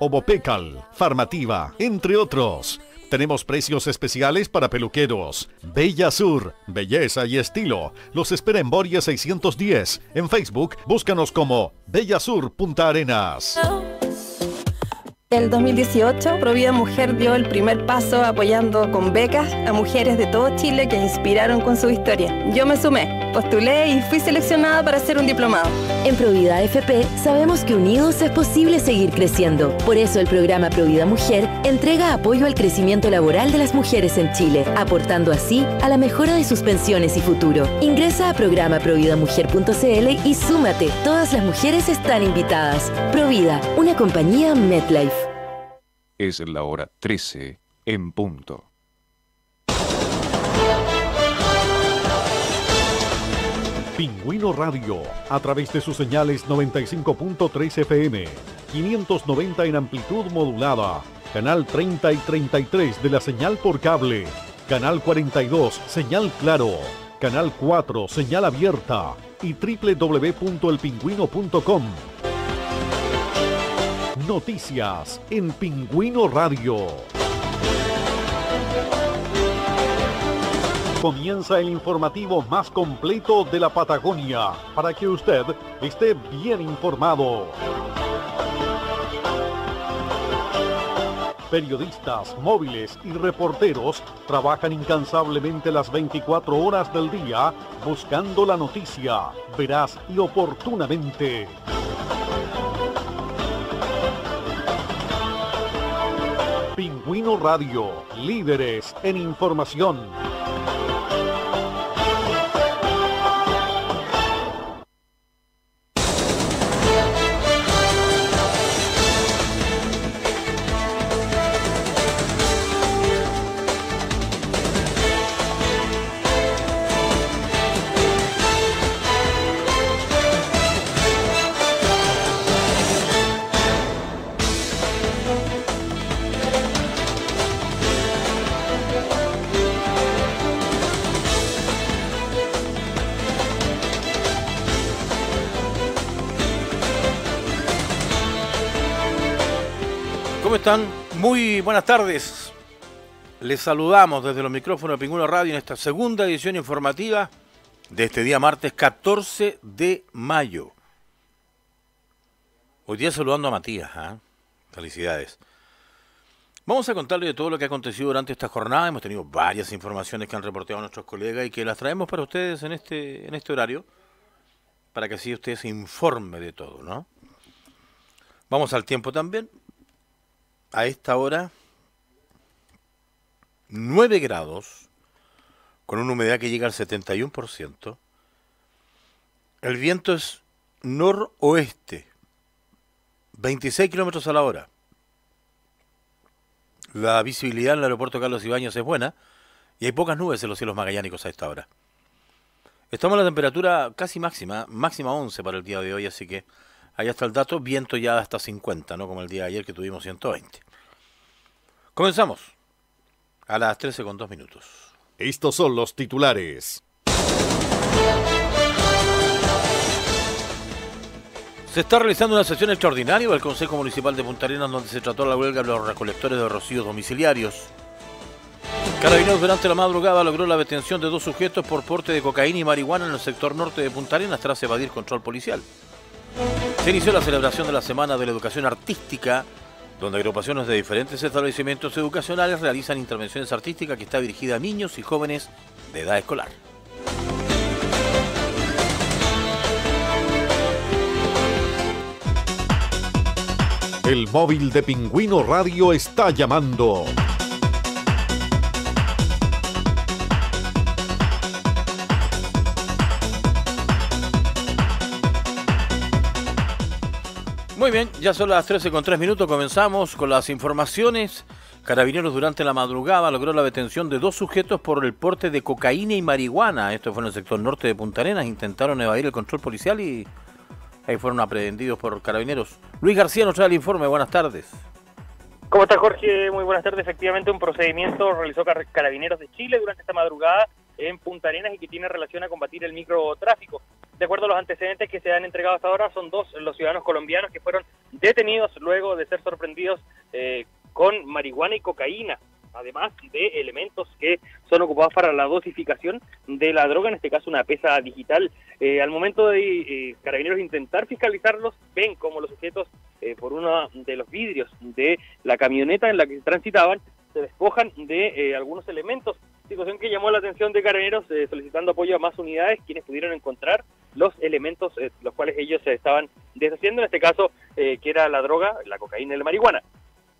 Obopecal, Farmativa, entre otros. Tenemos precios especiales para peluqueros. Bella Sur, belleza y estilo. Los espera en Boria 610. En Facebook, búscanos como Bella Sur Punta Arenas. El 2018, Provida Mujer dio el primer paso apoyando con becas a mujeres de todo Chile que inspiraron con su historia. Yo me sumé, postulé y fui seleccionada para hacer un diplomado. En Provida AFP sabemos que unidos es posible seguir creciendo. Por eso el programa Provida Mujer entrega apoyo al crecimiento laboral de las mujeres en Chile, aportando así a la mejora de sus pensiones y futuro. Ingresa a programaprovidamujer.cl y súmate. Todas las mujeres están invitadas. Provida, una compañía MetLife. Es la hora 13 en punto. Pingüino Radio, a través de sus señales 95.3 FM, 590 en amplitud modulada, canal 30 y 33 de la señal por cable, canal 42, señal claro, canal 4, señal abierta y www.elpingüino.com Noticias en Pingüino Radio. Comienza el informativo más completo de la Patagonia para que usted esté bien informado. Periodistas, móviles y reporteros trabajan incansablemente las 24 horas del día buscando la noticia, veraz y oportunamente. Pingüino Radio, líderes en información. Muy buenas tardes. Les saludamos desde los micrófonos de Pingüino Radio en esta segunda edición informativa de este día martes 14 de mayo. Hoy día saludando a Matías. ¿ah? Felicidades. Vamos a contarle de todo lo que ha acontecido durante esta jornada. Hemos tenido varias informaciones que han reportado nuestros colegas y que las traemos para ustedes en este, en este horario, para que así usted se informe de todo, ¿no? Vamos al tiempo también a esta hora 9 grados, con una humedad que llega al 71%. El viento es noroeste, 26 kilómetros a la hora. La visibilidad en el aeropuerto Carlos Ibáñez es buena y hay pocas nubes en los cielos magallánicos a esta hora. Estamos a la temperatura casi máxima, máxima 11 para el día de hoy, así que ahí está el dato, viento ya hasta 50, no como el día de ayer que tuvimos 120. Comenzamos a las 13 con 2 minutos. Estos son los titulares. Se está realizando una sesión extraordinaria del Consejo Municipal de Punta Arenas donde se trató la huelga de los recolectores de rocíos domiciliarios. Carabineros durante la madrugada logró la detención de dos sujetos por porte de cocaína y marihuana en el sector norte de Punta Arenas tras evadir control policial. Se inició la celebración de la Semana de la Educación Artística donde agrupaciones de diferentes establecimientos educacionales realizan intervenciones artísticas que está dirigida a niños y jóvenes de edad escolar. El móvil de Pingüino Radio está llamando. Muy bien, ya son las 13 con 3 minutos, comenzamos con las informaciones. Carabineros durante la madrugada logró la detención de dos sujetos por el porte de cocaína y marihuana. Esto fue en el sector norte de Punta Arenas. Intentaron evadir el control policial y ahí fueron aprehendidos por carabineros. Luis García nos trae el informe. Buenas tardes. ¿Cómo está Jorge? Muy buenas tardes. Efectivamente, un procedimiento realizó Carabineros de Chile durante esta madrugada en Punta Arenas y que tiene relación a combatir el microtráfico. De acuerdo a los antecedentes que se han entregado hasta ahora, son dos los ciudadanos colombianos que fueron detenidos luego de ser sorprendidos eh, con marihuana y cocaína además de elementos que son ocupados para la dosificación de la droga, en este caso una pesa digital. Eh, al momento de eh, carabineros intentar fiscalizarlos, ven como los sujetos por uno de los vidrios de la camioneta en la que transitaban se despojan de algunos elementos, situación que llamó la atención de carabineros solicitando apoyo a más unidades, quienes pudieron encontrar los elementos los cuales ellos se estaban deshaciendo, en este caso que era la droga, la cocaína y la marihuana.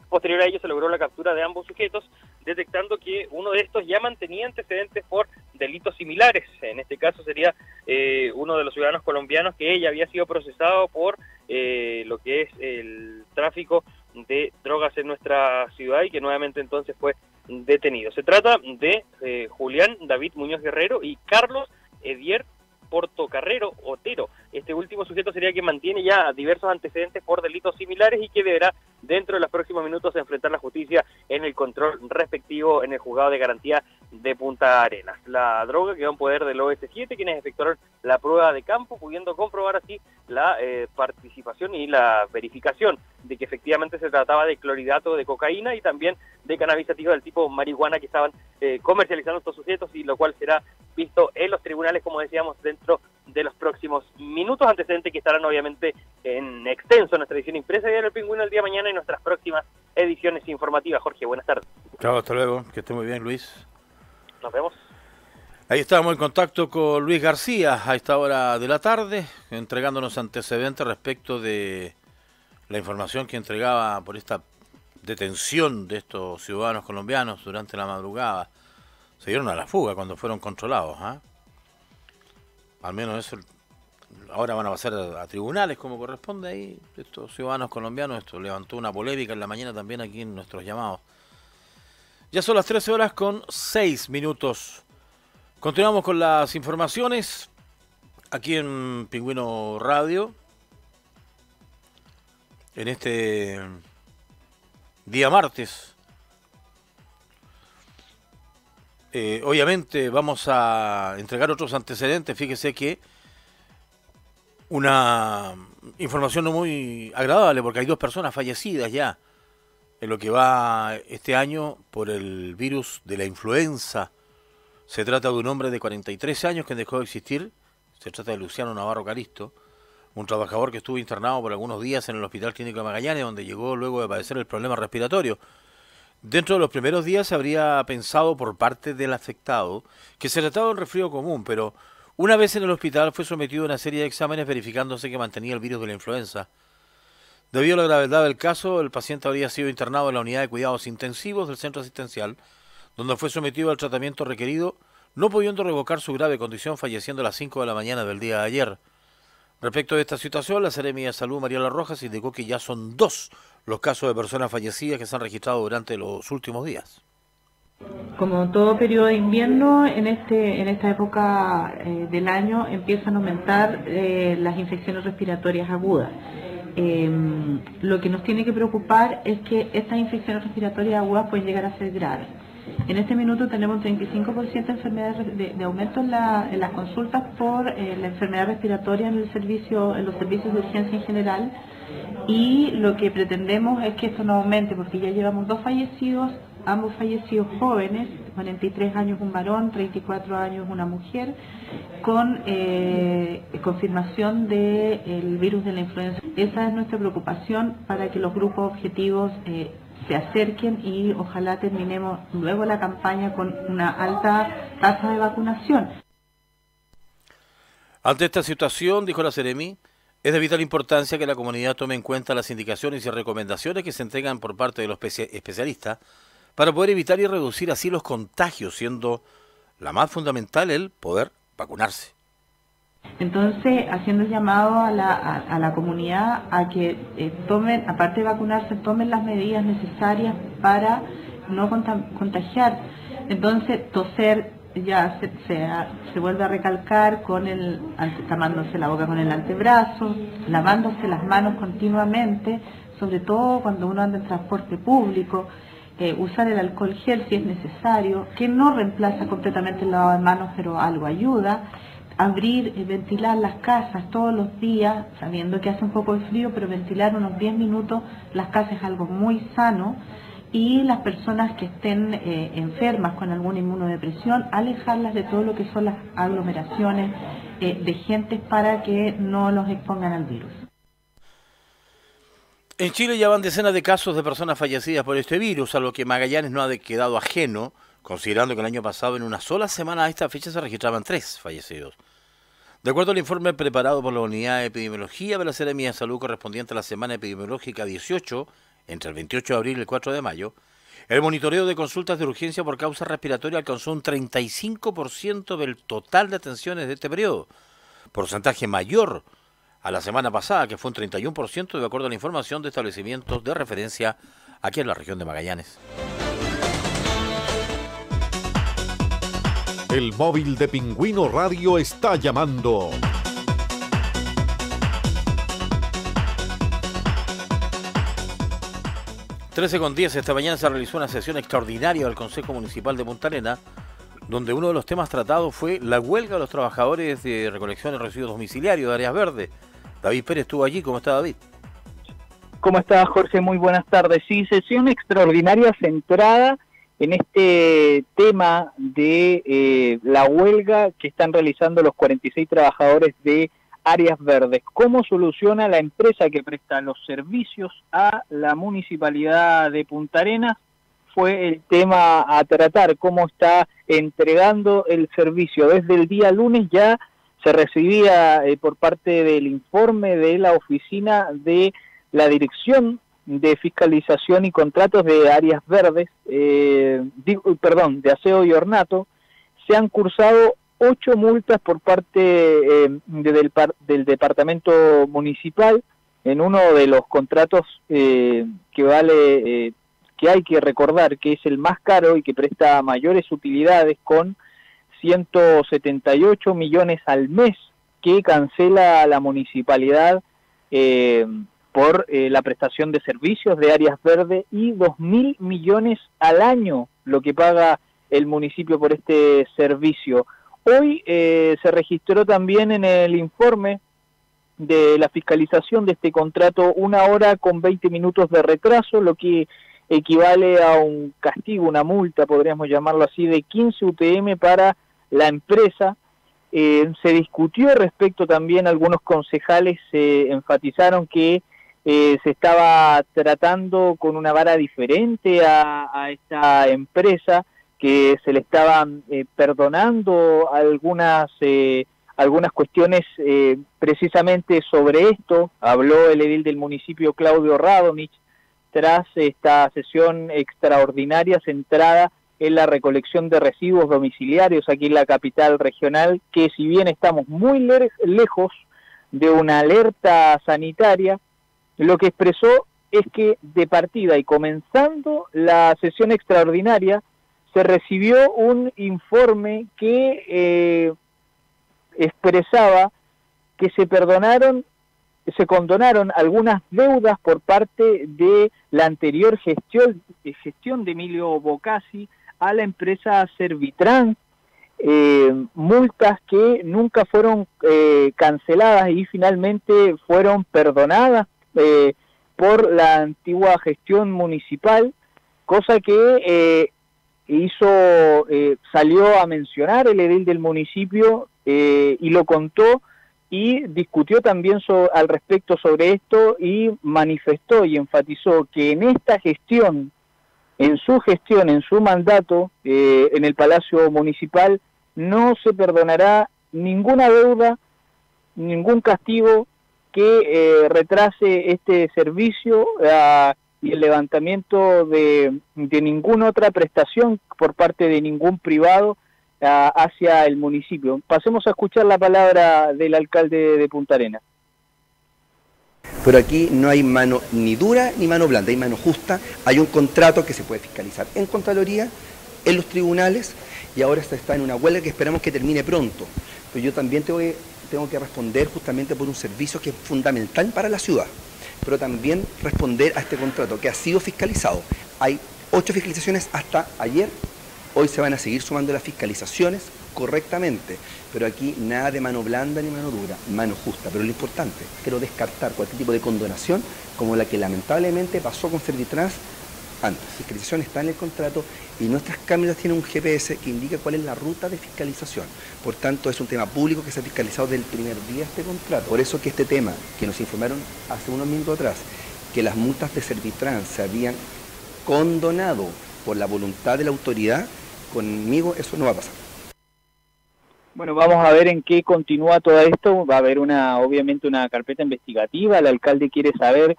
Posterior a ello se logró la captura de ambos sujetos, detectando que uno de estos ya mantenía antecedentes por delitos similares. En este caso sería eh, uno de los ciudadanos colombianos que ella había sido procesado por eh, lo que es el tráfico de drogas en nuestra ciudad y que nuevamente entonces fue detenido. Se trata de eh, Julián David Muñoz Guerrero y Carlos Edier Portocarrero Otero. Este último sujeto sería que mantiene ya diversos antecedentes por delitos similares y que deberá dentro de los próximos minutos enfrentar la justicia en el control respectivo en el juzgado de garantía de Punta Arenas. La droga quedó en poder del OS7, quienes efectuaron la prueba de campo, pudiendo comprobar así la eh, participación y la verificación de que efectivamente se trataba de cloridato de cocaína y también de cannabis del tipo marihuana que estaban eh, comercializando estos sujetos y lo cual será visto en los tribunales, como decíamos, dentro de los próximos minutos, antecedentes que estarán obviamente en extenso en nuestra edición impresa de El Pingüino el día de mañana y nuestras próximas ediciones informativas. Jorge, buenas tardes. Chao, hasta luego. Que esté muy bien, Luis. Nos vemos. Ahí estamos en contacto con Luis García a esta hora de la tarde, entregándonos antecedentes respecto de la información que entregaba por esta detención de estos ciudadanos colombianos durante la madrugada. Se dieron a la fuga cuando fueron controlados. ¿ah? Al menos eso ahora van a pasar a, tribunales como corresponde ahí, estos ciudadanos colombianos, esto levantó una polémica en la mañana también aquí en nuestros llamados. Ya son las 13 horas con 6 minutos. Continuamos con las informaciones aquí en Pingüino Radio. En este día martes. Eh, obviamente vamos a entregar otros antecedentes. Fíjese que una información no muy agradable porque hay dos personas fallecidas ya en lo que va este año por el virus de la influenza. Se trata de un hombre de 43 años que dejó de existir. Se trata de Luciano Navarro Caristo, un trabajador que estuvo internado por algunos días en el Hospital Clínico de Magallanes, donde llegó luego de padecer el problema respiratorio. Dentro de los primeros días se habría pensado por parte del afectado que se trataba de un resfrío común, pero una vez en el hospital fue sometido a una serie de exámenes verificándose que mantenía el virus de la influenza. Debido a la gravedad del caso, el paciente habría sido internado en la unidad de cuidados intensivos del centro asistencial, donde fue sometido al tratamiento requerido, no pudiendo revocar su grave condición, falleciendo a las 5 de la mañana del día de ayer. Respecto de esta situación, la Seremia de Salud Mariela Rojas indicó que ya son dos los casos de personas fallecidas que se han registrado durante los últimos días. Como todo periodo de invierno, en, este, en esta época eh, del año empiezan a aumentar eh, las infecciones respiratorias agudas. Em, lo que nos tiene que preocupar es que estas infecciones respiratorias agudas pueden llegar a ser graves. En este minuto tenemos un 35% de, de, aumento en, las consultas por eh, la enfermedad respiratoria en, el servicio, en los servicios de urgencia en general y lo que pretendemos es que esto no aumente porque ya llevamos dos fallecidos ambos fallecidos jóvenes, 43 años un varón, 34 años una mujer, con eh, confirmación del virus de la influenza. Esa es nuestra preocupación para que los grupos objetivos eh, se acerquen y ojalá terminemos luego la campaña con una alta tasa de vacunación. Ante esta situación, dijo la Ceremi, es de vital importancia que la comunidad tome en cuenta las indicaciones y recomendaciones que se entregan por parte de los especialistas para poder evitar y reducir así los contagios, siendo la más fundamental el poder vacunarse. Entonces, haciendo el llamado a la, a, la comunidad a que eh, tomen, aparte de vacunarse, tomen las medidas necesarias para no contagiar. Entonces, toser ya se, se, vuelve a recalcar con el, tamándose la boca con el antebrazo, lavándose las manos continuamente, sobre todo cuando uno anda en transporte público, eh, usar el alcohol gel si es necesario, que no reemplaza completamente el lavado de manos, pero algo ayuda, abrir ventilar las casas todos los días, sabiendo que hace un poco de frío, pero ventilar unos 10 minutos las casas es algo muy sano, y las personas que estén eh, enfermas con alguna inmunodepresión, alejarlas de todo lo que son las aglomeraciones eh, de gente para que no los expongan al virus. En Chile ya van decenas de casos de personas fallecidas por este virus, a lo que Magallanes no ha quedado ajeno, considerando que el año pasado en una sola semana a esta fecha se registraban tres fallecidos. De acuerdo al informe preparado por la Unidad de Epidemiología de la Seremia de Salud correspondiente a la semana epidemiológica 18, entre el 28 de abril y el 4 de mayo, el monitoreo de consultas de urgencia por causa respiratoria alcanzó un 35% del total de atenciones de este periodo, porcentaje mayor a la semana pasada, que fue un 31% de acuerdo a la información de establecimientos de referencia aquí en la región de Magallanes. El móvil de Pingüino Radio está llamando. Trece con 10, esta mañana se realizó una sesión extraordinaria del Consejo Municipal de Punta Arena, donde uno de los temas tratados fue la huelga de los trabajadores de recolección de residuos domiciliarios de áreas verdes. David Pérez estuvo allí. ¿Cómo está David? ¿Cómo está Jorge? Muy buenas tardes. Sí, sesión extraordinaria centrada en este tema de eh, la huelga que están realizando los 46 trabajadores de áreas verdes. ¿Cómo soluciona la empresa que presta los servicios a la municipalidad de Punta Arenas? Fue el tema a tratar, cómo está entregando el servicio. Desde el día lunes ya se recibía eh, por parte del informe de la oficina de la Dirección de Fiscalización y Contratos de Áreas Verdes, eh, perdón, de Aseo y Ornato, se han cursado ocho multas por parte eh, del, del, Departamento Municipal en uno de los contratos que vale, que hay que recordar que es el más caro y que presta mayores utilidades con 178 millones al mes que cancela la municipalidad eh, por eh, la prestación de servicios de áreas verdes y 2 mil millones al año lo que paga el municipio por este servicio. Hoy eh, se registró también en el informe de la fiscalización de este contrato una hora con 20 minutos de retraso, lo que equivale a un castigo, una multa, podríamos llamarlo así, de 15 UTM para la empresa. Eh, se discutió respecto también, algunos concejales se enfatizaron que eh, se estaba tratando con una vara diferente a, esta empresa, que se le estaban eh, perdonando algunas, algunas cuestiones precisamente sobre esto. Habló el edil del municipio Claudio Radonich tras esta sesión extraordinaria centrada en la recolección de residuos domiciliarios aquí en la capital regional, que si bien estamos muy lejos de una alerta sanitaria, lo que expresó es que de partida y comenzando la sesión extraordinaria, se recibió un informe que eh, expresaba que se perdonaron, se condonaron algunas deudas por parte de la anterior gestión, gestión de Emilio Bocasi a la empresa Servitran, eh, multas que nunca fueron eh, canceladas y finalmente fueron perdonadas eh, por la antigua gestión municipal, cosa que hizo, salió a mencionar el edil del municipio y lo contó y discutió también al respecto sobre esto y manifestó y enfatizó que en esta gestión en su gestión, en su mandato eh, en el Palacio Municipal, no se perdonará ninguna deuda, ningún castigo que eh, retrase este servicio ah, y el levantamiento de, ninguna otra prestación por parte de ningún privado ah, hacia el municipio. Pasemos a escuchar la palabra del alcalde de Punta Arenas. Pero aquí no hay mano ni dura ni mano blanda, hay mano justa, hay un contrato que se puede fiscalizar en Contraloría, en los tribunales, y ahora se está en una huelga que esperamos que termine pronto. Pero yo también tengo que, tengo que responder justamente por un servicio que es fundamental para la ciudad, pero también responder a este contrato que ha sido fiscalizado. Hay ocho fiscalizaciones hasta ayer. Hoy se van a seguir sumando las fiscalizaciones correctamente, pero aquí nada de mano blanda ni mano dura, mano justa. Pero lo importante, quiero descartar cualquier tipo de condonación como la que lamentablemente pasó con Servitrans antes. Fiscalización está en el contrato y nuestras cámaras tienen un GPS que indica cuál es la ruta de fiscalización. Por tanto, es un tema público que se ha fiscalizado desde el primer día de este contrato. Por eso que este tema, que nos informaron hace unos minutos atrás, que las multas de Servitrans se habían condonado por la voluntad de la autoridad, conmigo eso no va a pasar. Bueno, vamos a ver en qué continúa todo esto. Va a haber una, obviamente, una carpeta investigativa. El alcalde quiere saber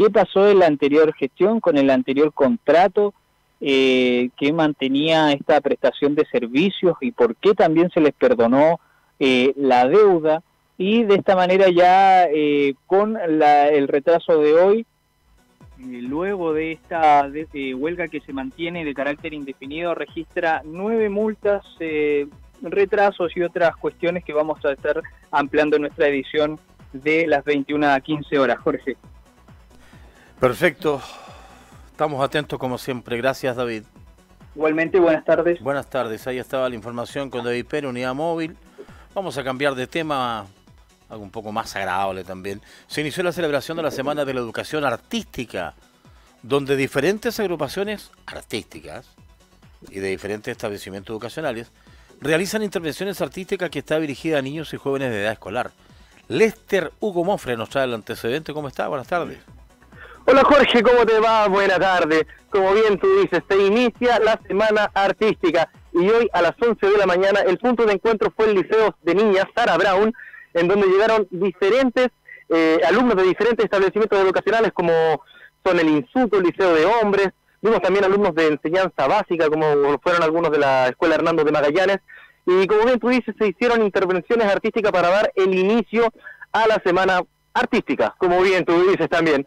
qué pasó en la anterior gestión con el anterior contrato eh, que mantenía esta prestación de servicios y por qué también se les perdonó eh, la deuda. Y de esta manera ya eh, con el retraso de hoy, luego de esta huelga que se mantiene de carácter indefinido, registra nueve multas retrasos y otras cuestiones que vamos a estar ampliando en nuestra edición de las 21 a 15 horas. Jorge. Perfecto. Estamos atentos como siempre. Gracias, David. Igualmente, buenas tardes. Buenas tardes. Ahí estaba la información con David Pérez, Unidad Móvil. Vamos a cambiar de tema, algo un poco más agradable también. Se inició la celebración de la Semana de la Educación Artística, donde diferentes agrupaciones artísticas y de diferentes establecimientos educacionales realizan intervenciones artísticas que está dirigida a niños y jóvenes de edad escolar. Lester Hugo Mofre nos trae el antecedente. ¿Cómo está? Buenas tardes. Hola Jorge, ¿cómo te va? Buenas tardes. Como bien tú dices, se inicia la semana artística y hoy a las 11 de la mañana el punto de encuentro fue el Liceo de Niñas Sara Brown, en donde llegaron diferentes eh, alumnos de diferentes establecimientos educacionales como son el Insuto, el Liceo de Hombres, Vimos también alumnos de enseñanza básica, como fueron algunos de la Escuela Hernando de Magallanes. Y como bien tú dices, se hicieron intervenciones artísticas para dar el inicio a la semana artística, como bien tú dices también.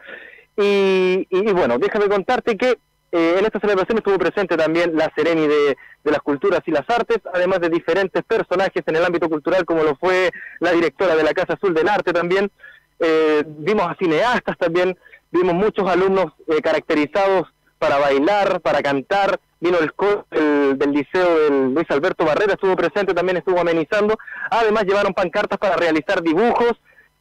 Y, bueno, déjame contarte que eh, en esta celebración estuvo presente también la Sereni de, las Culturas y las Artes, además de diferentes personajes en el ámbito cultural, como lo fue la directora de la Casa Azul del Arte también. Eh, vimos a cineastas también, vimos muchos alumnos eh, caracterizados para bailar, para cantar. Vino el coro del, liceo del Luis Alberto Barrera, estuvo presente, también estuvo amenizando. Además llevaron pancartas para realizar dibujos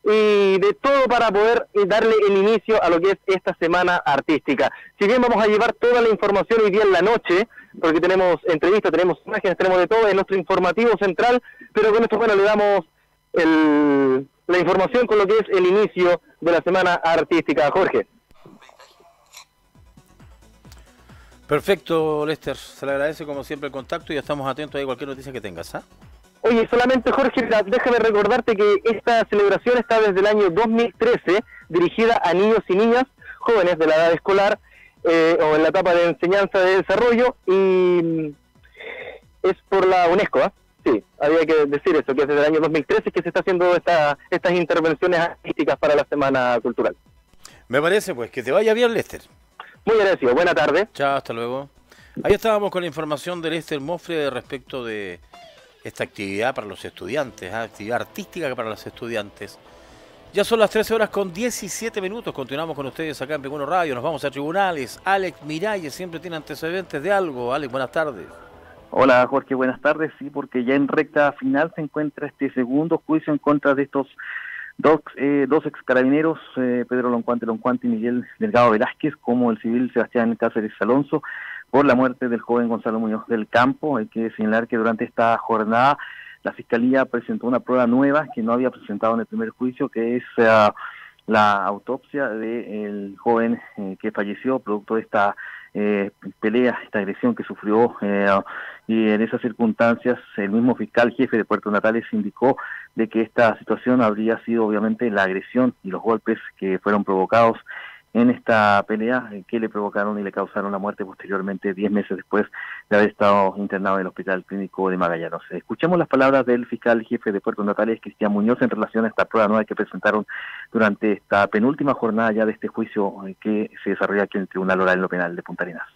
y de todo para poder darle el inicio a lo que es esta semana artística. Si bien vamos a llevar toda la información hoy día en la noche, porque tenemos entrevistas, tenemos imágenes, tenemos de todo en nuestro informativo central, pero con esto, bueno, le damos la información con lo que es el inicio de la semana artística. Jorge. Perfecto, Lester. Se le agradece como siempre el contacto y estamos atentos a cualquier noticia que tengas. ¿ah? Oye, solamente Jorge, déjame recordarte que esta celebración está desde el año 2013 dirigida a niños y niñas jóvenes de la edad escolar eh, o en la etapa de enseñanza de desarrollo y es por la UNESCO, ¿ah? Sí, había que decir eso, que desde el año 2013 que se está haciendo esta, estas intervenciones artísticas para la Semana Cultural. Me parece pues que te vaya bien, Lester. Muy agradecido, buena tarde. Chao, hasta luego. Ahí estábamos con la información del Esther Mofre respecto de esta actividad para los estudiantes, ¿ah? actividad artística para los estudiantes. Ya son las 13 horas con 17 minutos. Continuamos con ustedes acá en Pecuno Radio. Nos vamos a tribunales. Alex Miralles siempre tiene antecedentes de algo. Alex, buenas tardes. Hola Jorge, buenas tardes. Sí, porque ya en recta final se encuentra este segundo juicio en contra de estos dos, eh, dos ex carabineros, eh, Pedro Loncuante Loncuante y Miguel Delgado Velázquez, como el civil Sebastián Cáceres Alonso, por la muerte del joven Gonzalo Muñoz del Campo. Hay que señalar que durante esta jornada la Fiscalía presentó una prueba nueva que no había presentado en el primer juicio, que es eh, la autopsia del joven eh, que falleció producto de esta eh, pelea, esta agresión que sufrió eh, y en esas circunstancias el mismo fiscal jefe de Puerto Natales indicó de que esta situación habría sido obviamente la agresión y los golpes que fueron provocados en esta pelea que le provocaron y le causaron la muerte posteriormente, diez meses después de haber estado internado en el Hospital Clínico de Magallanes. Escuchemos las palabras del fiscal jefe de Puerto Natales, Cristian Muñoz, en relación a esta prueba nueva que presentaron durante esta penúltima jornada ya de este juicio eh, que se desarrolla aquí en el Tribunal Oral en lo Penal de Punta Arenas.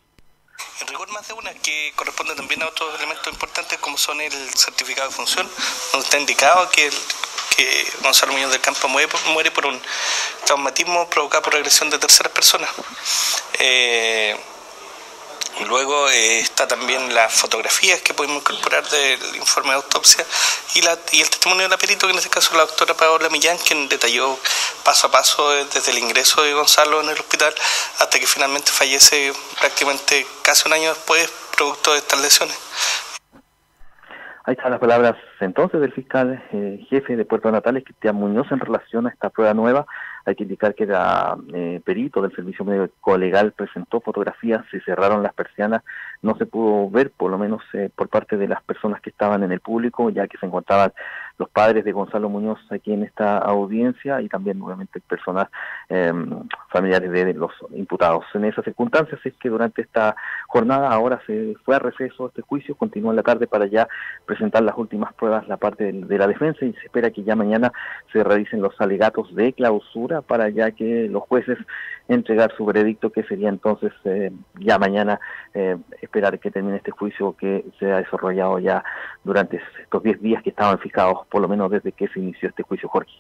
En rigor más de una que corresponde también a otros elementos importantes como son el certificado de función, donde está indicado que el que Gonzalo Muñoz del Campo muere, por un traumatismo provocado por agresión de terceras personas. Eh, Luego eh, está también las fotografías que podemos incorporar del informe de autopsia y, el testimonio de la perito, que en este caso la doctora Paola Millán, quien detalló paso a paso eh, desde el ingreso de Gonzalo en el hospital hasta que finalmente fallece prácticamente casi un año después producto de estas lesiones. Ahí están las palabras entonces del fiscal eh, jefe de Puerto Natales, Cristian Muñoz, en relación a esta prueba nueva. Hay que indicar que la eh, perito del Servicio Médico Legal presentó fotografías, se cerraron las persianas, no se pudo ver, por lo menos eh, por parte de las personas que estaban en el público, ya que se encontraban los padres de Gonzalo Muñoz aquí en esta audiencia y también obviamente personas em, familiares de los imputados. En esas circunstancias es que durante esta jornada ahora se fue a receso este juicio, continúa en la tarde para ya presentar las últimas pruebas la parte de la defensa y se espera que ya mañana se realicen los alegatos de clausura para ya que los jueces entregar su veredicto, que sería entonces eh, ya mañana eh, esperar que termine este juicio que se ha desarrollado ya durante estos 10 días que estaban fijados, por lo menos desde que se inició este juicio, Jorge.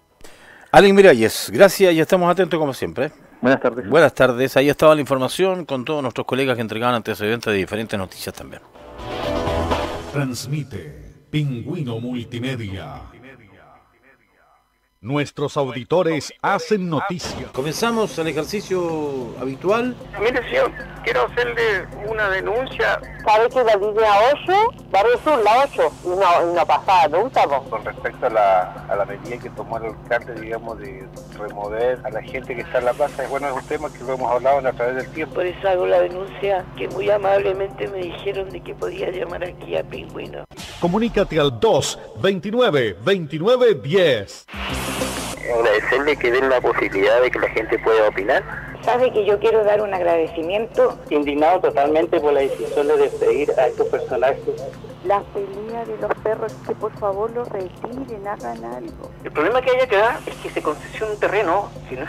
Alen Miralles, gracias y estamos atentos como siempre. Buenas tardes. Buenas tardes, ahí estaba la información con todos nuestros colegas que entregaban antecedentes de diferentes noticias también. Transmite Pingüino Multimedia Nuestros auditores hacen noticia. Comenzamos el ejercicio habitual. Mire, señor, quiero hacerle una denuncia. ¿Sabe que la línea 8 va a la 8 y no, y no pasaba nunca? Con respecto a la, a la medida que tomó el alcalde, digamos, de remover a la gente que está en la plaza, es bueno, es un tema que lo hemos hablado a través del tiempo. Por eso hago la denuncia, que muy amablemente me dijeron de que podía llamar aquí a Pingüino. Comunícate al 2 29 29 10 agradecerle que den la posibilidad de que la gente pueda opinar. Sabe que yo quiero dar un agradecimiento. Indignado totalmente por la decisión de despedir a estos personajes. La pelea de los perros, que por favor los retiren, hagan algo. El problema que hay acá es que se concesiona un terreno, si no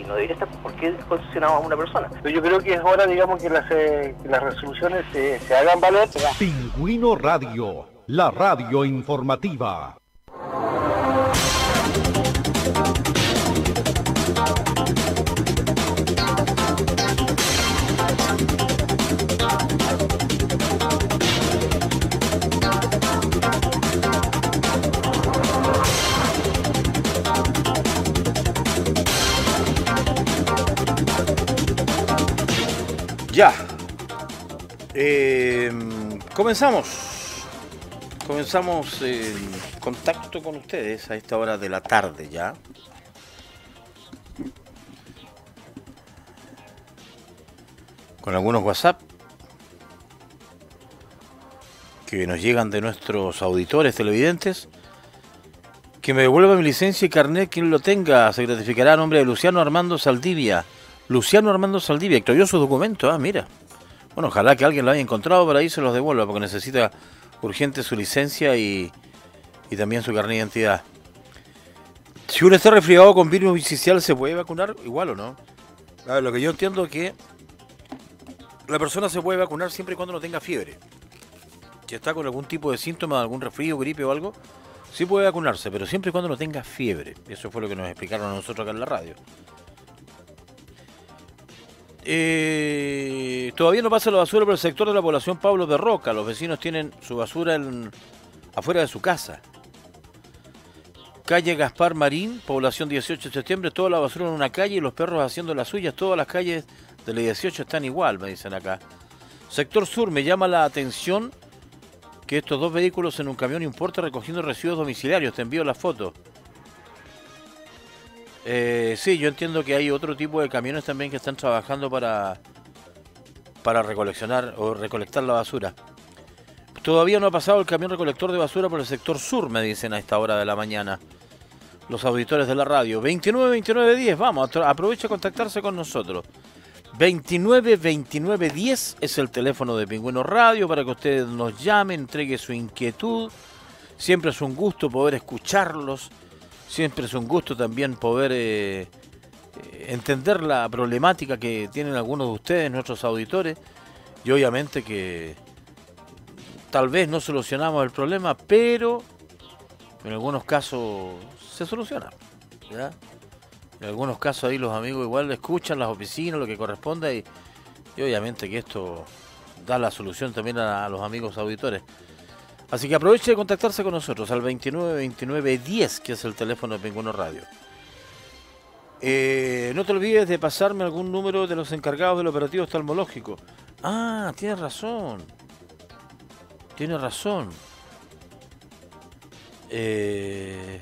y no debería estar por qué concesionado a una persona. Pero yo creo que es hora, digamos, que las, eh, las resoluciones se, se hagan valer. Pingüino Radio, la radio informativa. Ya. Eh, comenzamos. Comenzamos en contacto con ustedes a esta hora de la tarde ya. Con algunos WhatsApp que nos llegan de nuestros auditores televidentes. Que me devuelva mi licencia y carnet, quien lo tenga, se gratificará a nombre de Luciano Armando Saldivia Luciano Armando Saldivia, extravió su documento, ah, mira. Bueno, ojalá que alguien lo haya encontrado, pero ahí se los devuelva, porque necesita urgente su licencia y, y también su carnet de identidad. Si uno está resfriado con virus inicial, ¿se puede vacunar igual o no? A ver, lo que yo entiendo es que la persona se puede vacunar siempre y cuando no tenga fiebre. Si está con algún tipo de síntoma, algún resfrío, gripe o algo, sí puede vacunarse, pero siempre y cuando no tenga fiebre. Eso fue lo que nos explicaron a nosotros acá en la radio. Eh, todavía no pasa la basura por el sector de la población Pablo de Roca. Los vecinos tienen su basura en, afuera de su casa. Calle Gaspar Marín, población 18 de septiembre, toda la basura en una calle y los perros haciendo las suyas. Todas las calles de la 18 están igual, me dicen acá. Sector Sur, me llama la atención que estos dos vehículos en un camión importa recogiendo residuos domiciliarios. Te envío la foto. Eh, sí, yo entiendo que hay otro tipo de camiones también que están trabajando para, para recoleccionar o recolectar la basura. Todavía no ha pasado el camión recolector de basura por el sector sur, me dicen a esta hora de la mañana. Los auditores de la radio. 29 29 10, vamos, aprovecha a contactarse con nosotros. 29 29 10 es el teléfono de Pingüino Radio para que ustedes nos llamen, entregue su inquietud. Siempre es un gusto poder escucharlos Siempre es un gusto también poder eh, eh, entender la problemática que tienen algunos de ustedes, nuestros auditores, y obviamente que tal vez no solucionamos el problema, pero en algunos casos se soluciona. En algunos casos ahí los amigos igual escuchan las oficinas, lo que corresponde, y, obviamente que esto da la solución también a, a los amigos auditores. Así que aproveche de contactarse con nosotros al 29 29 10, que es el teléfono de Pingüino Radio. Eh, no te olvides de pasarme algún número de los encargados del operativo oftalmológico. Ah, tienes razón. Tienes razón. Eh,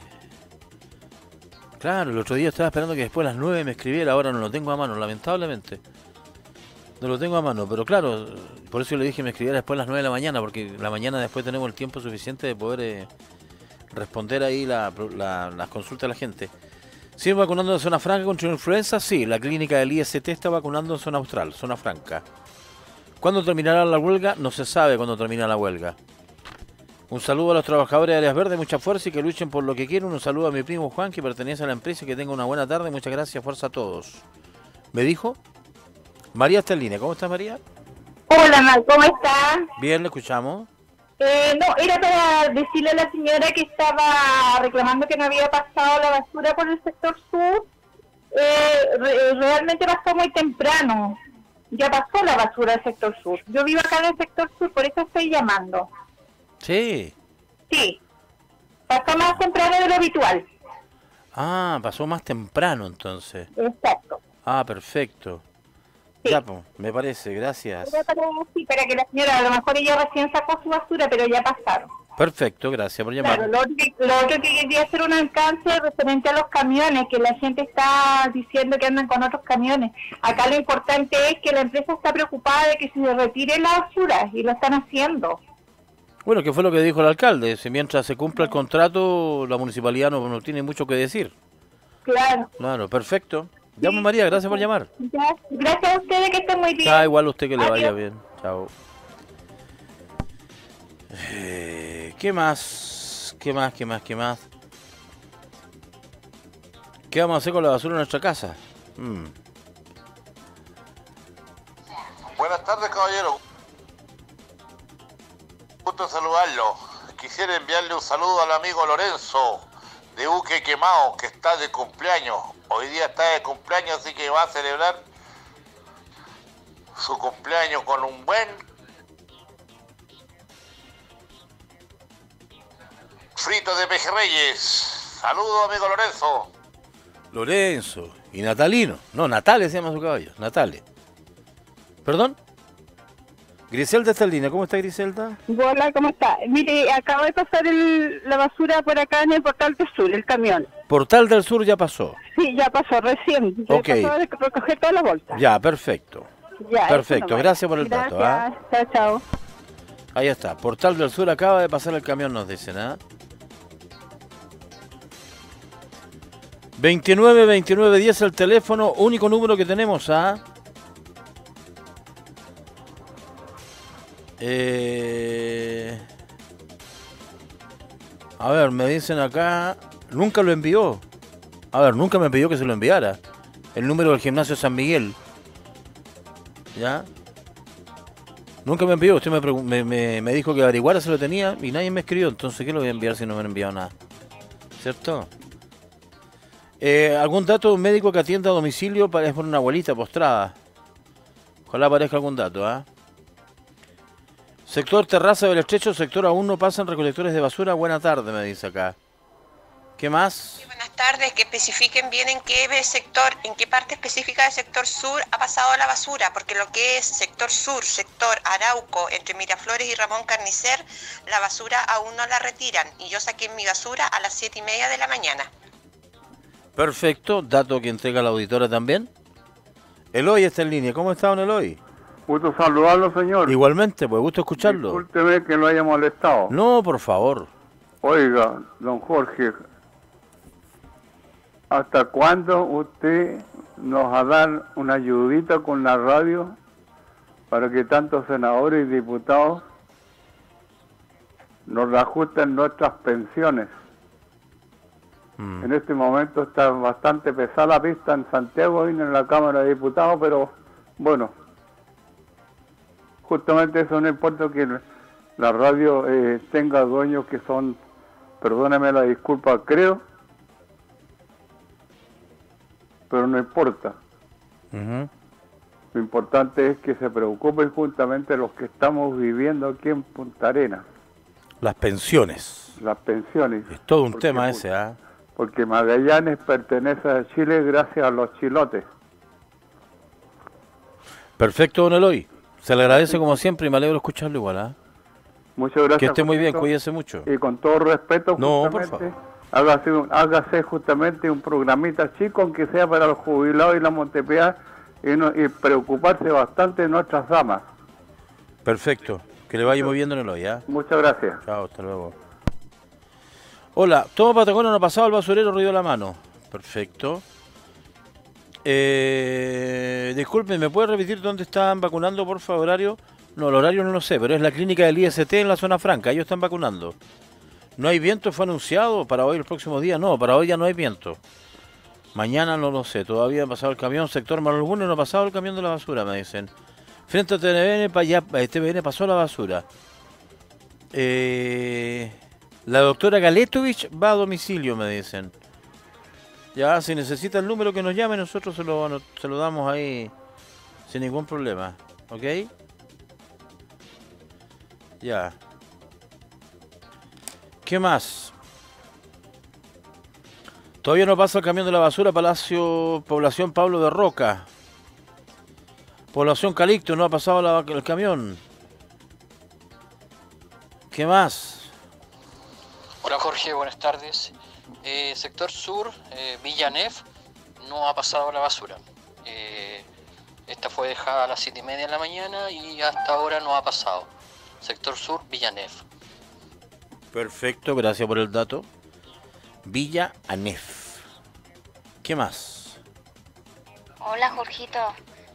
claro, el otro día estaba esperando que después de las 9 me escribiera, ahora no lo tengo a mano, lamentablemente. No lo tengo a mano, pero claro, por eso le dije que me escribiera después de las 9 de la mañana, porque la mañana después tenemos el tiempo suficiente de poder eh, responder ahí la- la- las consultas de la gente. ¿Siguen vacunando en zona franca contra influenza? Sí, la clínica del IST está vacunando en zona austral, zona franca. ¿Cuándo terminará la huelga? No se sabe cuándo termina la huelga. Un saludo a los trabajadores de Áreas Verdes, mucha fuerza y que luchen por lo que quieren. Un saludo a mi primo Juan, que pertenece a la empresa y que tenga una buena tarde. Muchas gracias, fuerza a todos. ¿Me dijo? María está en línea. ¿Cómo estás, María? Hola, Mal, ¿cómo estás? Bien, le escuchamos. Eh, no, era para decirle a la señora que estaba reclamando que no había pasado la basura por el sector sur. Eh, re- realmente pasó muy temprano. Ya pasó la basura del sector sur. Yo vivo acá en el sector sur, por eso estoy llamando. Sí. Sí, pasó más temprano de lo habitual. Ah, pasó más temprano entonces. Exacto. Ah, perfecto. Ya, pues, me parece, gracias. Para, sí, para que la señora, a lo mejor ella recién sacó su basura, pero ya pasaron. Perfecto, gracias por llamar. Claro, lo, otro que- lo otro que quería hacer un alcance referente a los camiones, que la gente está diciendo que andan con otros camiones. Acá lo importante es que la empresa está preocupada de que se retire la basura y lo están haciendo. Bueno, ¿qué fue lo que dijo el alcalde? Si mientras se cumpla el contrato, la municipalidad no, no tiene mucho que decir. Claro. Claro, perfecto. Llamo María, gracias por llamar. Ya, Gracias a ustedes, que estén muy bien. Ah, igual a usted que le vaya bien. Chao. Eh, ¿Qué más? ¿Qué más? ¿Qué más? ¿Qué más? ¿Qué vamos a hacer con la basura en nuestra casa? Mm. Buenas tardes, caballero. Gusto saludarlo. Quisiera enviarle un saludo al amigo Lorenzo de Buque Quemado, que está de cumpleaños. Hoy día está de cumpleaños, así que va a celebrar su cumpleaños con un buen frito de pejerreyes. Saludos, amigo Lorenzo. Lorenzo y Natalino. No, Natale se llama su caballo. Natale. ¿Perdón? Griselda está en línea. ¿Cómo está Griselda? Hola, ¿cómo está? Mire, acabo de pasar el- la basura por acá en el portal del sur, el camión. Portal del Sur ya pasó. Sí, ya pasó recién. Ya Ok. pasó de recoger todas las bolsas. Ya, perfecto. Ya, Perfecto, gracias por el dato, ¿ah? Chao, chao. Ahí está. Portal del Sur acaba de pasar el camión, nos dicen, ¿ah? 29 29 10 el teléfono, único número que tenemos, ¿ah? Eh... A ver, me dicen acá, nunca lo envió. A ver, nunca me pidió que se lo enviara. El número del gimnasio San Miguel. ¿Ya? Nunca me envió, usted me, me- me dijo que averiguara si lo tenía y nadie me escribió, entonces ¿qué lo voy a enviar si no me han enviado nada? ¿Cierto? Eh, ¿Algún dato de un médico que atienda a domicilio para es por una abuelita postrada? Ojalá aparezca algún dato, ¿ah? Sector Terraza del Estrecho, sector aún no pasan recolectores de basura. Buena tarde, me dice acá. ¿Qué más? Buenas tardes, que especifiquen bien en qué sector, en qué parte específica del sector sur ha pasado la basura, porque lo que es sector sur, sector Arauco, entre Miraflores y Ramón Carnicer, la basura aún no la retiran y yo saqué mi basura a las siete y media de la mañana. Perfecto, dato que entrega la auditora también. Eloy está en línea. ¿Cómo está, don Eloy? Gusto saludarlo, señor. Igualmente, pues gusto escucharlo. Discúlpeme que lo haya molestado. No, por favor. Oiga, don Jorge, ¿hasta cuándo usted nos va a dar una ayudita con la radio para que tantos senadores y diputados nos reajusten nuestras pensiones? En este momento está bastante pesada la pista en Santiago y en la Cámara de Diputados, pero bueno, justamente eso no importa que la radio eh, tenga dueños que son, perdóneme la disculpa, creo, pero no importa. Lo importante es que se preocupen justamente los que estamos viviendo aquí en Punta Arenas, Las pensiones. las pensiones. Es todo un Porque, tema ese, ¿ah? Porque Magallanes pertenece a Chile gracias a los chilotes. Perfecto, don Eloy. Se le agradece como siempre y me alegro escucharlo igual, ¿ah? Muchas gracias. Que esté muy bien, cuídese mucho. Y con todo respeto, No, por justamente, hágase, un- hágase justamente un programita chico, aunque sea para los jubilados y la Montepea, y, no- y preocuparse bastante de nuestras damas. Perfecto. Que le vaya muy bien, don Eloy, ¿ah? Muchas gracias. Chao, hasta luego. Hola, todo Patagonia no ha pasado al basurero ruido la mano. Perfecto. Eh, disculpen, ¿me puede repetir dónde están vacunando, por favor, horario? No, el horario no lo sé, pero es la clínica del IST en la zona franca. Ellos están vacunando. ¿No hay viento? ¿Fue anunciado para hoy, los próximos días? No, para hoy ya no hay viento. Mañana no lo sé. Todavía ha pasado el camión, sector Marolbuno, no ha pasado el camión de la basura, me dicen. Frente a TVN, pa- ya, eh, TVN pasó la basura. Eh, la doctora Galetovich va a domicilio, me dicen. Ya, si necesita el número que nos llame, nosotros se lo, se lo damos ahí sin ningún problema. ¿Ok? Ya. ¿Qué más? Todavía no pasa el camión de la basura, Palacio, población Pablo de Roca. Población Calixto, no ha pasado el camión. ¿Qué más? Hola Jorge, buenas tardes. Eh, sector sur, eh, Villanef, no ha pasado la basura. Eh, esta fue dejada a las 7 y media de la mañana y hasta ahora no ha pasado. Sector sur, Villanef. Perfecto, gracias por el dato. Villa Anef. ¿Qué más? Hola Jorgito,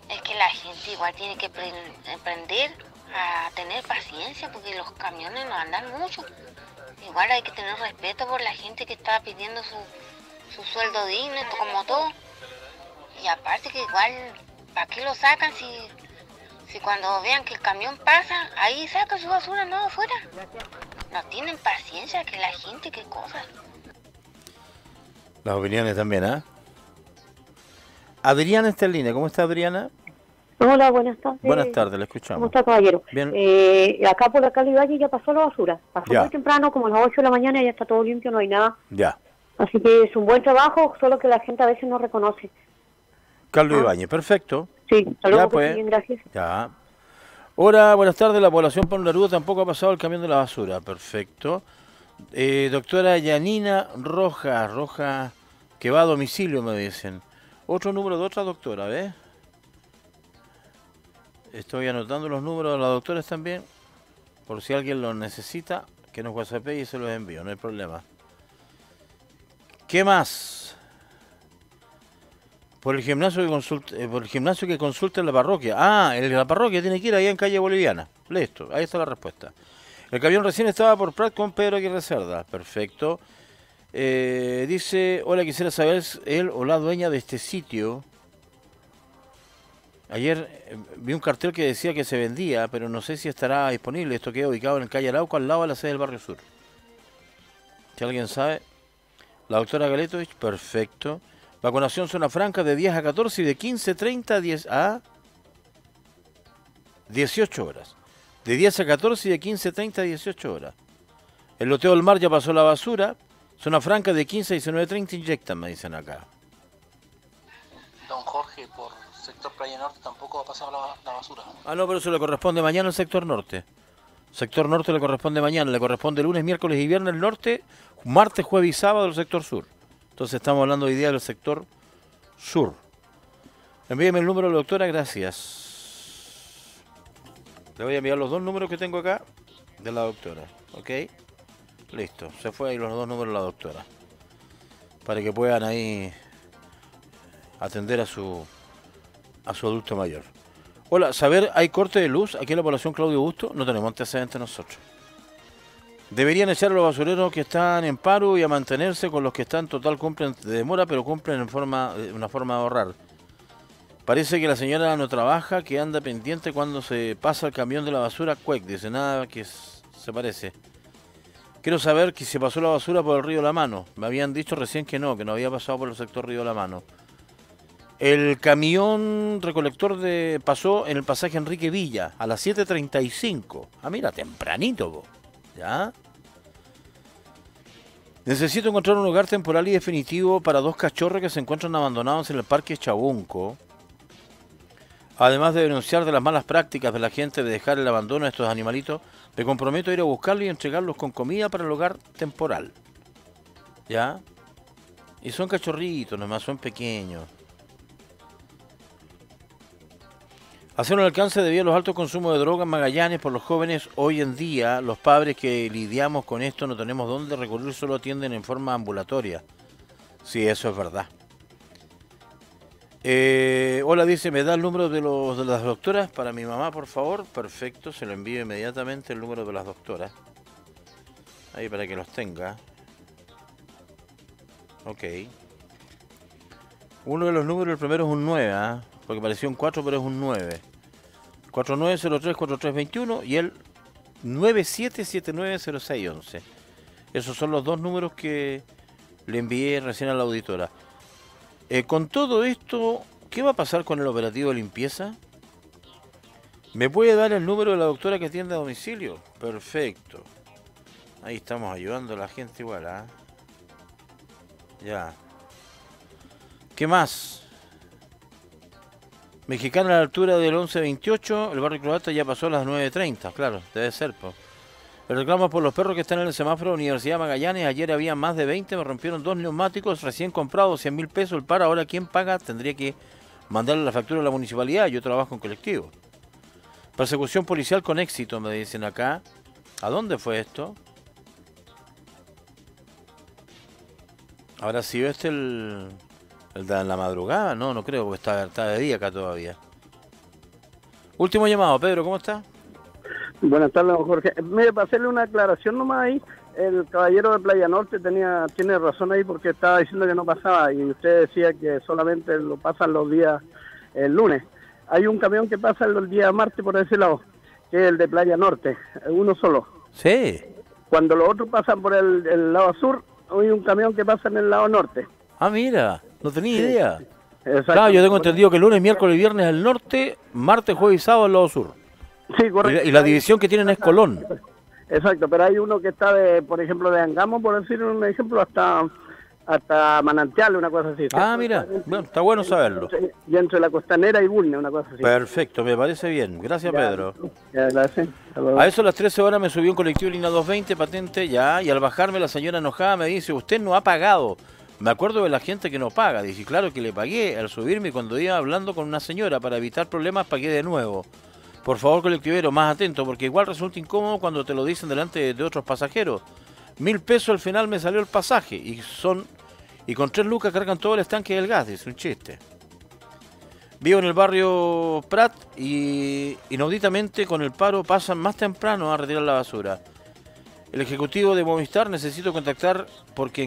es que la gente igual tiene que pre- aprender a tener paciencia porque los camiones no andan mucho. Igual hay que tener respeto por la gente que está pidiendo su, su sueldo digno, esto como todo. Y aparte que igual, ¿para qué lo sacan si, si cuando vean que el camión pasa, ahí sacan su basura, no afuera? No tienen paciencia que la gente, qué cosa. Las opiniones también, ¿ah? Adriana está en línea. ¿Cómo está Adriana? Hola, buenas tardes. Buenas tardes, la ¿Cómo escuchamos. está, caballero? Bien. Eh, acá por la Cali Valle ya pasó la basura. Pasó Ya. muy temprano, como a las 8 de la mañana, ya está todo limpio, no hay nada. Ya. Así que es un buen trabajo, solo que la gente a veces no reconoce. Carlos Ah. Ibáñez, perfecto. Sí, saludos, pues, bien, gracias. Ya. Hola, buenas tardes. La población Neruda tampoco ha pasado el camión de la basura. Perfecto. Eh, doctora Yanina Rojas, Roja, que va a domicilio, me dicen. Otro número de otra doctora, ¿ves? Estoy anotando los números de las doctoras también. Por si alguien los necesita, que nos whatsapp y se los envío, no hay problema. ¿Qué más? Por el gimnasio que consulta, eh, por el gimnasio que consulta en la parroquia. Ah, la parroquia tiene que ir ahí en calle Boliviana. Listo, ahí está la respuesta. El camión recién estaba por Prat con Pedro Aguirre Cerda. Perfecto. Eh, dice, hola, quisiera saber él o la dueña de este sitio. Ayer eh, vi un cartel que decía que se vendía, pero no sé si estará disponible. Esto queda ubicado en calle Arauco, al lado de la sede del Barrio Sur. Si alguien sabe. La doctora Galetovich, perfecto. Vacunación zona franca de 10 a 14 y de 15.30 a 10 a 18 horas. De 10 a 14 y de 15.30 a 18 horas. El loteo del mar ya pasó la basura. Zona franca de 15 a 19.30 inyectan, me dicen acá. Don Jorge, por sector Playa Norte tampoco ha pasado la, la basura. Ah, no, pero eso le corresponde mañana al sector norte. Sector norte le corresponde mañana, le corresponde lunes, miércoles y viernes el norte, martes, jueves y sábado el sector sur. Entonces estamos hablando hoy día del sector sur. Envíeme el número la doctora, gracias. Le voy a enviar los dos números que tengo acá de la doctora, ¿ok? Listo, se fue ahí los dos números de la doctora. Para que puedan ahí atender a su a su adulto mayor. Hola, saber, ¿hay corte de luz aquí en la población Claudio Busto? No tenemos antecedentes nosotros. Deberían echar a los basureros que están en paro y a mantenerse con los que están total cumplen de demora, pero cumplen en forma, de una forma de ahorrar. Parece que la señora no trabaja, que anda pendiente cuando se pasa el camión de la basura, cuec, dice nada que se parece. Quiero saber que se pasó la basura por el río La Mano. Me habían dicho recién que no, que no había pasado por el sector río La Mano. El camión recolector de pasó en el pasaje Enrique Villa a las 7.35. Ah, mira, tempranito, vos. ¿ya? Necesito encontrar un lugar temporal y definitivo para dos cachorros que se encuentran abandonados en el parque Chabunco. Además de denunciar de las malas prácticas de la gente de dejar el abandono de estos animalitos, me comprometo a ir a buscarlos y entregarlos con comida para el hogar temporal. ¿Ya? Y son cachorritos, nomás son pequeños. Hacer un alcance debido a los altos consumos de drogas Magallanes por los jóvenes hoy en día, los padres que lidiamos con esto no tenemos dónde recurrir, solo atienden en forma ambulatoria. Sí, eso es verdad. Eh, hola, dice, ¿me da el número de, los, de las doctoras para mi mamá, por favor? Perfecto, se lo envío inmediatamente el número de las doctoras. Ahí para que los tenga. Ok. Uno de los números, el primero es un 9, ¿ah? Porque pareció un 4, pero es un 9. 4903-4321 y el 97790611. Esos son los dos números que le envié recién a la auditora. Eh, con todo esto, ¿qué va a pasar con el operativo de limpieza? ¿Me puede dar el número de la doctora que atiende a domicilio? Perfecto. Ahí estamos ayudando a la gente igual, ¿ah? Ya. ¿Qué más? Mexicana a la altura del 11.28, el barrio croata ya pasó a las 9.30, claro, debe ser. Po. El reclamo por los perros que están en el semáforo de Universidad Magallanes, ayer había más de 20, me rompieron dos neumáticos recién comprados, 100 mil pesos el par, ahora ¿quién paga? Tendría que mandarle la factura a la municipalidad, yo trabajo en colectivo. Persecución policial con éxito, me dicen acá. ¿A dónde fue esto? Ahora sí, este el, ¿El de la madrugada? No, no creo, porque está, está de día acá todavía. Último llamado, Pedro, ¿cómo está? Buenas tardes, Jorge. Mire, para hacerle una aclaración nomás ahí, el caballero de Playa Norte tenía tiene razón ahí porque estaba diciendo que no pasaba y usted decía que solamente lo pasan los días el lunes. Hay un camión que pasa el día martes por ese lado, que es el de Playa Norte, uno solo. Sí. Cuando los otros pasan por el, el lado sur, hay un camión que pasa en el lado norte. Ah, mira. No tenía idea. Claro, yo tengo entendido que lunes, miércoles y viernes al norte, martes, jueves y sábado al lado sur. Sí, correcto. Y la, división que tienen es Colón. Exacto, pero hay uno que está, de, por ejemplo, de Angamo, por decir un ejemplo, hasta hasta Manantial, una cosa así. Ah, mira, bueno, está bueno saberlo. Y entre la costanera y Bulne, una cosa así. Perfecto, me parece bien. Gracias, Pedro. A eso a las 13 horas me subió un colectivo línea 220, patente, ya, y al bajarme la señora enojada me dice, usted no ha pagado. Me acuerdo de la gente que no paga. Dice, claro que le pagué al subirme cuando iba hablando con una señora para evitar problemas, pagué de nuevo. Por favor, colectivero, más atento, porque igual resulta incómodo cuando te lo dicen delante de otros pasajeros. Mil pesos al final me salió el pasaje y son y con tres lucas cargan todo el estanque del gas, es un chiste. Vivo en el barrio Prat y inauditamente con el paro pasan más temprano a retirar la basura. El ejecutivo de Movistar necesito contactar porque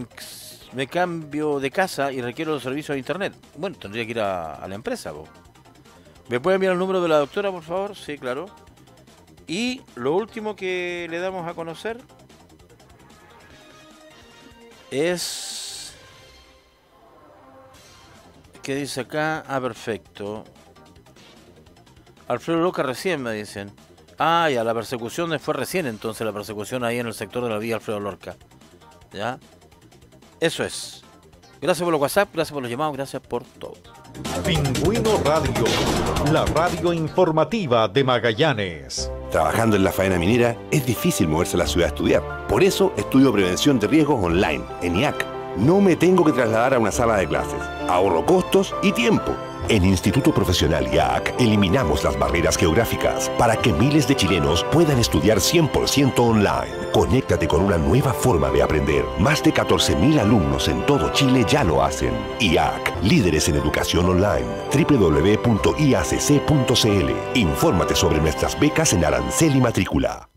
me cambio de casa y requiero los servicios de internet. Bueno, tendría que ir a, la empresa. ¿Me puede enviar el número de la doctora, por favor? Sí, claro. Y lo último que le damos a conocer es... ¿Qué dice acá? Ah, perfecto. Alfredo Loca recién me dicen. Ah, ya, la persecución fue recién entonces, la persecución ahí en el sector de la vía Alfredo Lorca. ¿Ya? Eso es. Gracias por los WhatsApp, gracias por los llamados, gracias por todo. Pingüino Radio, la radio informativa de Magallanes. Trabajando en la faena minera es difícil moverse a la ciudad a estudiar. Por eso estudio prevención de riesgos online, en IAC. No me tengo que trasladar a una sala de clases. Ahorro costos y tiempo. En Instituto Profesional IAC eliminamos las barreras geográficas para que miles de chilenos puedan estudiar 100% online. Conéctate con una nueva forma de aprender. Más de 14.000 alumnos en todo Chile ya lo hacen. IAC, líderes en educación online. www.iacc.cl. Infórmate sobre nuestras becas en arancel y matrícula.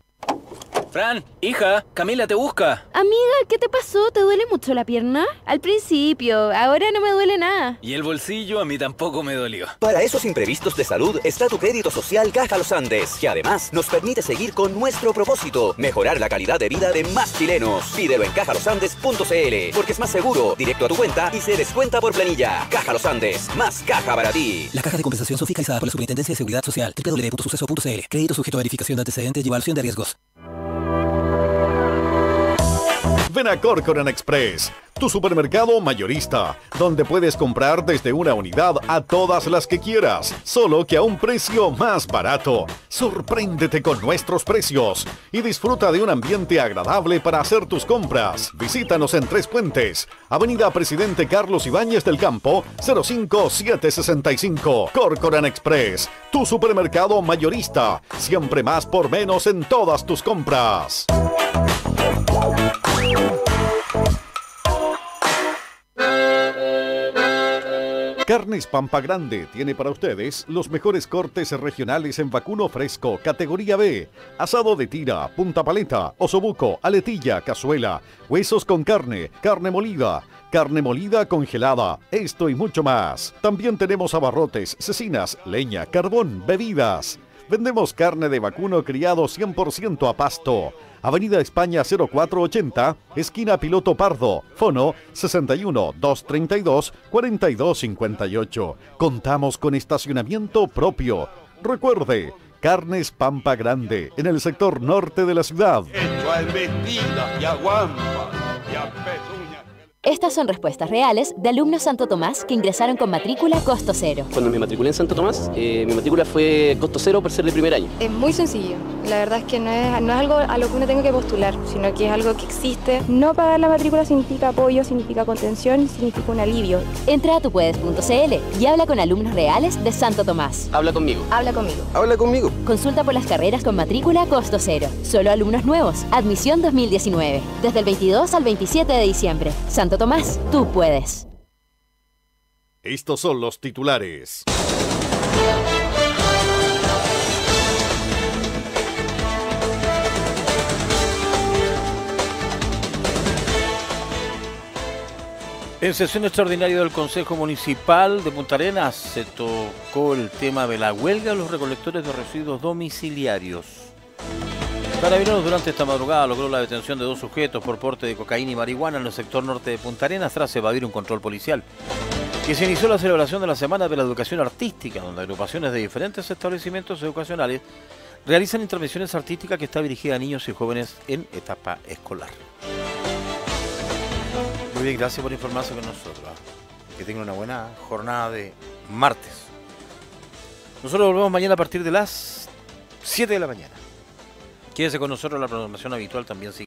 Fran, hija, Camila te busca. Amiga, ¿qué te pasó? ¿Te duele mucho la pierna? Al principio, ahora no me duele nada. Y el bolsillo a mí tampoco me dolió. Para esos imprevistos de salud está tu crédito social Caja Los Andes, que además nos permite seguir con nuestro propósito, mejorar la calidad de vida de más chilenos. Pídelo en cajalosandes.cl, porque es más seguro, directo a tu cuenta y se descuenta por planilla. Caja Los Andes, más caja para ti. La caja de compensación son fiscalizadas por la Superintendencia de Seguridad Social, www.suceso.cl. Crédito sujeto a verificación de antecedentes y evaluación de riesgos. Ven a Corcoran Express, tu supermercado mayorista, donde puedes comprar desde una unidad a todas las que quieras, solo que a un precio más barato. Sorpréndete con nuestros precios y disfruta de un ambiente agradable para hacer tus compras. Visítanos en Tres Puentes, Avenida Presidente Carlos Ibáñez del Campo, 05765. Corcoran Express, tu supermercado mayorista, siempre más por menos en todas tus compras. Carnes Pampa Grande tiene para ustedes los mejores cortes regionales en vacuno fresco, categoría B, asado de tira, punta paleta, osobuco, aletilla, cazuela, huesos con carne, carne molida, carne molida congelada, esto y mucho más. También tenemos abarrotes, cecinas, leña, carbón, bebidas. Vendemos carne de vacuno criado 100% a pasto. Avenida España 0480, esquina Piloto Pardo, fono 61 232 4258. Contamos con estacionamiento propio. Recuerde, Carnes Pampa Grande, en el sector norte de la ciudad. Estas son respuestas reales de alumnos Santo Tomás que ingresaron con matrícula costo cero. Cuando me matriculé en Santo Tomás, eh, mi matrícula fue costo cero por ser de primer año. Es muy sencillo. La verdad es que no es, no es algo a lo que uno tenga que postular, sino que es algo que existe. No pagar la matrícula significa apoyo, significa contención, significa un alivio. Entra a tupuedes.cl y habla con alumnos reales de Santo Tomás. Habla conmigo. Habla conmigo. Habla conmigo. Consulta por las carreras con matrícula costo cero. Solo alumnos nuevos. Admisión 2019. Desde el 22 al 27 de diciembre. Santo Tomás, tú puedes. Estos son los titulares. En sesión extraordinaria del Consejo Municipal de Punta Arenas se tocó el tema de la huelga de los recolectores de residuos domiciliarios. Carabineros durante esta madrugada logró la detención de dos sujetos por porte de cocaína y marihuana en el sector norte de Punta Arenas tras evadir un control policial. Que se inició la celebración de la Semana de la Educación Artística, donde agrupaciones de diferentes establecimientos educacionales realizan intervenciones artísticas que está dirigida a niños y jóvenes en etapa escolar. Muy bien, gracias por informarse con nosotros. Que tengan una buena jornada de martes. Nosotros volvemos mañana a partir de las 7 de la mañana. Quédese con nosotros, la programación habitual también sigue.